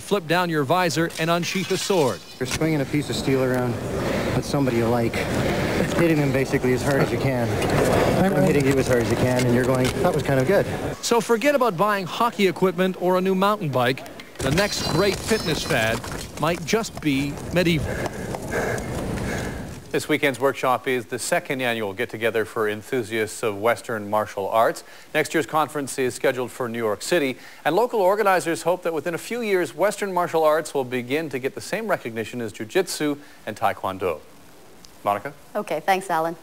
to flip down your visor and unsheath a sword. You're swinging a piece of steel around with somebody you like, hitting them basically as hard as you can. I'm hitting you as hard as you can, and you're going, that was kind of good. So forget about buying hockey equipment or a new mountain bike. The next great fitness fad might just be medieval. This weekend's workshop is the second annual get-together for enthusiasts of Western martial arts. Next year's conference is scheduled for New York City, and local organizers hope that within a few years, Western martial arts will begin to get the same recognition as Jiu-Jitsu and Taekwondo. Monica? Okay, thanks, Alan.